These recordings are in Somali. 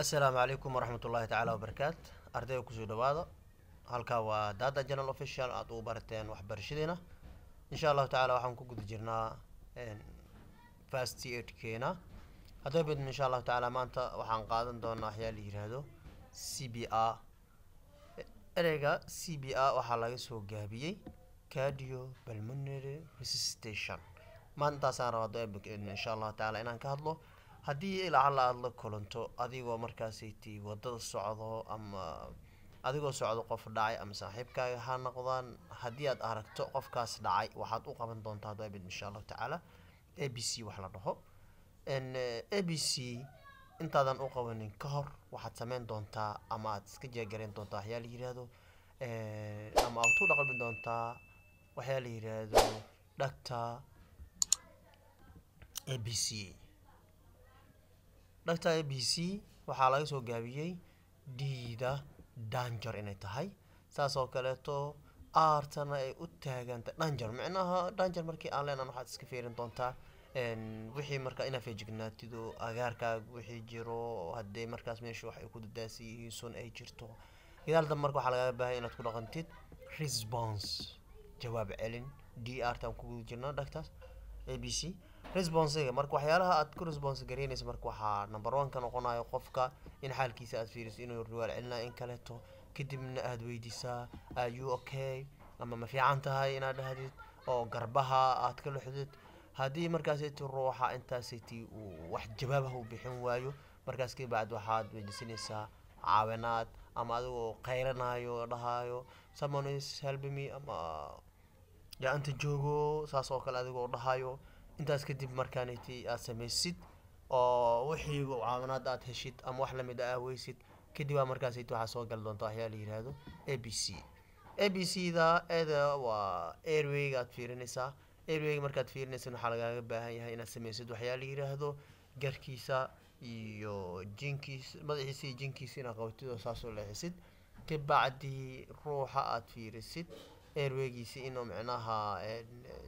assalaamu calaykum waraxmat ullaahi tacaala wabarakaat ardayga ku soo dhawaada halkaa waa data journal official aada ugu barateen waxbarashadeena insha allahu tacaala waxaan ku guda jirnaa fast edkeena haddaba bidn insha allahu tacaala maanta waxaan qaadan doonaa waxyaa la yiraahdo c b r ereyga c b r waxaa laga soo gaabiyey cardio pulmonary resuscitation maantaasaan rabaa haddaba insha allahu tacaala inaan ka hadlo haddii lacala aada la kulanto adigoo markaasiti waddada socdo ama adigoo socdo qof dhacay ama saaxiibkaaga ha noqdaan haddii aad aragto qofkaas dhacay waxaad u qaban doontaa dabid insha allahu tacaala. A b c wax la dhaho. A b c intaadan u qabanin ka hor waxaad sameyn doontaa ama aad iska jeegarayn doontaa waxyaa la yiraahdo ama aad ku dhaqmi doontaa waxyaa la yiraahdo dhagta a b c dhagta b c waxaa laga soo gaabiyey diida danger inay tahay saas oo kaleeto aartana ay u taaganta danger micnaha danger markii aan leenahan waxaad iska fiirin doontaa wixii markaa inaa feejignaatido agaarkaaga wixii jiro haddii markaas meesha wax ay ku dadaasi yihiin sun ay jirto. Gadaal marka waxaa lagaga baahaya inaad ku dhaqantid response jawaab celin d r taan kuguda jirnaa dhagtaas a b c responsiga marka waxyaalaha aad ku response gareynaysa marka waxaa number one ka noqonayo qofka in xaalkiisa aad fiiriso inuu riwaal celinayo in kaleeto kadibna aada weydiisaa are you okay? Ama ma fiican tahay inaad dhahdid oo garbaha aad ka luxdid haddii markaasiti ruuxa intaasiti uu wax jawaabaha u bixin waayo. Markaas kabacd waxaad weydiisanaysaa caawinaad ama adigoo qayranayo dhahayo someone is helping me ama yaa inta joogo. Saas oo kale adigoo dhahayo intaas kadib markaaniti aad samaysid oo wixii caawinaad aad heshid ama wax la mid a weysid kadib aa markaasiti waxaa soo gali doonta waxyaa la yiraahdo a b c. A b c da eda waa airwayga aad fiirinaysaa. Airwayga markaad fiirinaysid waxaa lagaaga baahan yahay inaad samaysid waxyaa la yiraahdo garkiisa iyo jinkiisa madaxiisa iyo jinkiisa inaad qabatid oo saasoo leexisid kabacdi ruuxa aad fiirisid airwaygiisi inuu micnaha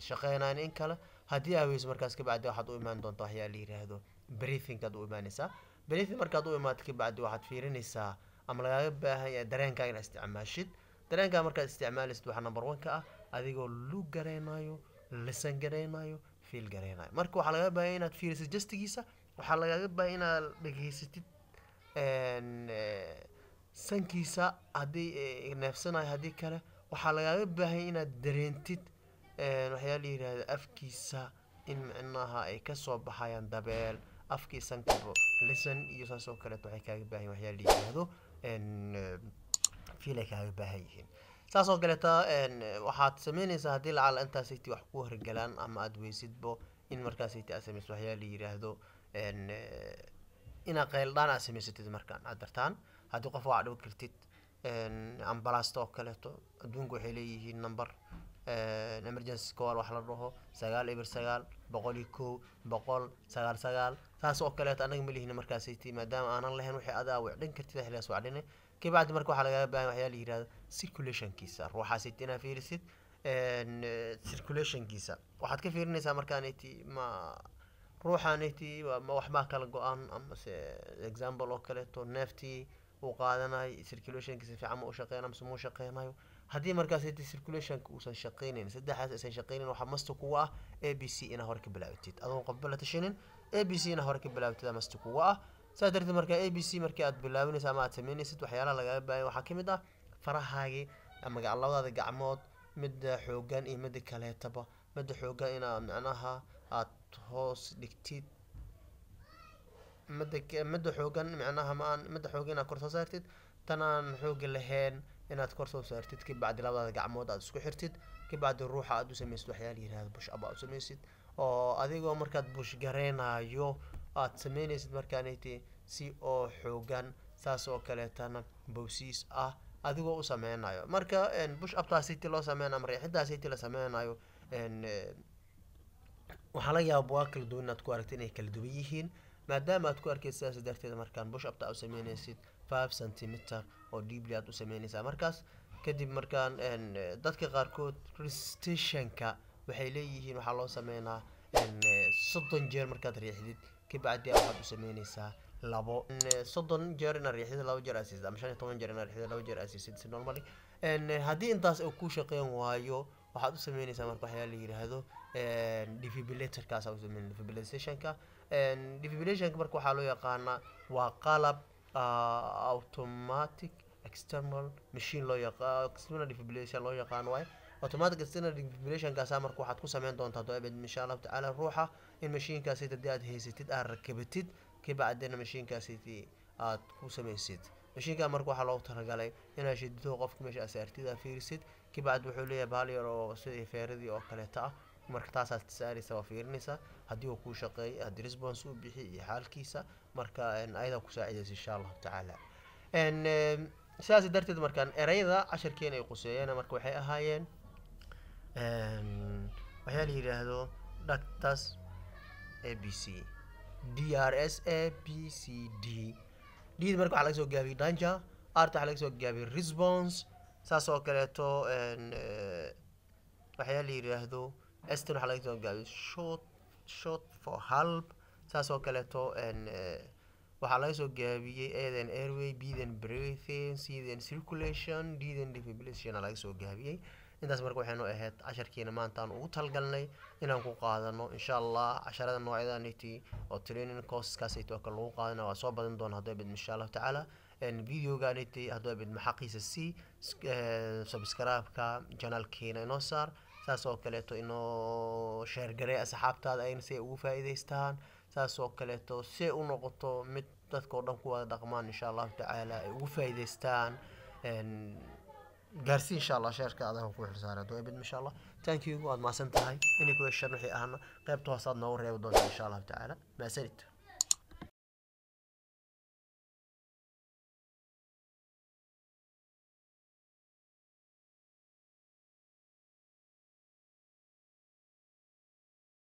shaqeynayn in kale haddii aaweyso markaas kabacdi waxaad u imaan doontaa waxyaa la yiraahdo breathingkaad u imaanaysaa breathing markaad u imaato kabacdi waxaad fiirinaysaa ama lagaaga baahan yahay dareenkaaga inaad isticmaashid. Dareenkaa markaad isticmaalaysid waxaa number one ka ah adigoo lug gareynayo lisan gareynayo fiil gareynayo marka waxaa lagaaga baahan inaad fiirisid jastigiisa waxaa lagaaga baahan inaad dhegeysatid sankiisa haddii neefsanayo haddii kale. Waxaa lagaaga baahanya inaad dareentid waxyaa la yirahda afkiisa in micnaha ay ka soo baxayaan dabeel. Afkii sankabo lisan iyo saas oo kaleeto waxay kaaga baahan waxyaa la yiraahdo fiil ay kaaga baahan yihiin. Saas oo kaleeta waxaad sameynaysaa haddii lacala intaasiti wax ku horgalaan ama aada weysidbo in markaasiti aad samaysid waxyaa la yiraahdo inaad qayldhaan aad samaysatid markaan aad dartaan. Haddii qof waa dhibi kartid ambalasta oo kaleeto adduunka waxay leeyihiin number emergency call wax la dhaho sagaal eber sagaal boqol iyo kow boqol sagaal sagaal. Saas oo kaleeto annaga ma lihin markaasiti maadaama aanan lahayn wixii adaa wicdhin kartid xiligaas wacdhine kabacdi marka waxaa lagaga baahan waxyaa la yirahda circulationkiisa. Ruuxaasit inaad fiirisid circulationkiisa. Waxaad ka fiirinaysaa markaaniti ma ruuxaaniti ma waxbaa kala go-an amase example oo kaleeto neeftii uu qaadanayo circulationkiisa fiican ma u shaqeynayo mise muu shaqeynayo haddii markaas circulationka uusan shaqeynayn saddexdaas aysan shaqeynayn waxaa masta kuga ah a b c inaa hore ka bilaawtid adoon qofba la tashanin a b c inaa hore ka bilaawtid masta kuga ah saas darteed marka a b c markii aad bilaawinaysa ama aad sameynaysid waxyaalaha lagaga baahan waxaa ka mid ah farahaagii ama labadaada gacmood midda xoogan iyo midda kaleetaba. Midda xoogan inaad macnaha aad hoos dhigtid. Midda midda xoogan micnaha ma midda xoogan inaad kor soo saartid tan aan xooga lahayn inaad kor soo saartid kabacdi labadaada gacmood aad isku xirtid kabacdi ruuxa aad u samaysid waxyaa la yiraahdo bush up aad u samaysid. Oo adigoo markaad bush gareynayo aad sameynaysid markaaniti si oo xoogan saas oo kaleetana bowsiis ah adigoo u sameynayo. Marka bush uptaasiti loo sameynayo ama reexidaasiti la sameynayo waxaa laga yaaba buwaa kala duwan inaad ku aragtid inay kala duwan yihiin maadaama aad ku arkeysa sidaas darteed markaan bush aad u sameynaysid five centimeter oo deeply aad u sameynaysaa. Markaas kadib markaan dadka qaarkood restationka waxay leeyihiin waxaa loo sameynaa soddon jeer markaad riixdid kabacdi waxaad u sameynaysaa labo. Soddon jeer inaad riixdid laba jeer aasiisid ama shan iyo toban jeer inaad riixdid laba jeer aasiisid si normally. Haddii intaas uu ku shaqeyn waayo waxaad u sameynaysaa marka waxyaala la yidhaahdo defibrillatorkaas aa u sameyn defibrillationka defibrillationka marka waxaa loo yaqaanaa waa qalab automatic external machine loo yaqaan external defibrillation loo yaqaan waaye automatic external defibrillationkaasa marka waxaad ku sameyn doontaa doebed insha allahu tacaala ruuxa in mashiinkaasi haddii aad haysatid aad rakabatid kabacdina mashiinkaasi aad ku samaysid. Mashiinka marka waxaa loogu talagalay inaad shidido qofka meesha asaartid aad fiirisid kabacdi wuxuu leeyahay baal yar oo sidii feeradii oo kaleeta ah marka taasaad saaraysa waa fiirinaysaa haddii uu kuu shaqeeyay haddii response uu bixi iyo xaalkiisa marka ayadaa ku saacidaysa insha allahu tacaala. Sidaas darteed markaan ereyada casharkeena ay quseeyeen marka waxay ahaayeen waxyaa la yidhaahdo dhactas a b c d r s a b c d. D marka waxaa laga soo gaabiyey danger art waxaa laga soo gaabiyey response saas oo kaleeto waxyaa la yidhaahdo eston waxaa laga soo gaabiyey short short for help saas oo kaleeto waxaa laga soo gaabiyey aden airway bden breathing cden circulation dden defibrillation laga soo gaabiyey. Intaas marka waxaynu ahayd casharkiina maanta aan ugu talgalnay inaan ku qaadano insha allah casharada noocyadaniti oo training courseskaasiti oo kale lagu qaadana waa soo badan doona hadduu abid insha allahu tacaala. Videoganiti hadduu abid maxaqiisa c subscribe-ka janaalkeena inoo saar saas oo kaleeto inoo sheergarey asxaabtaada ayna si ugu faa'iidaystaan saas oo kaleeto si ay u noqoto mid dadka oo dhan ku wada dhaqmaan insha allahu tacaala ay ugu faa'iidaystaan gaarsii insha allah sheerka adaga ku xilsaaray hadduu abid insha allah thank you waad mahadsan tahay. Inay ku heshaan wixii ahna hoosaad noogu reebi doonta insha allahu tacaala maasanid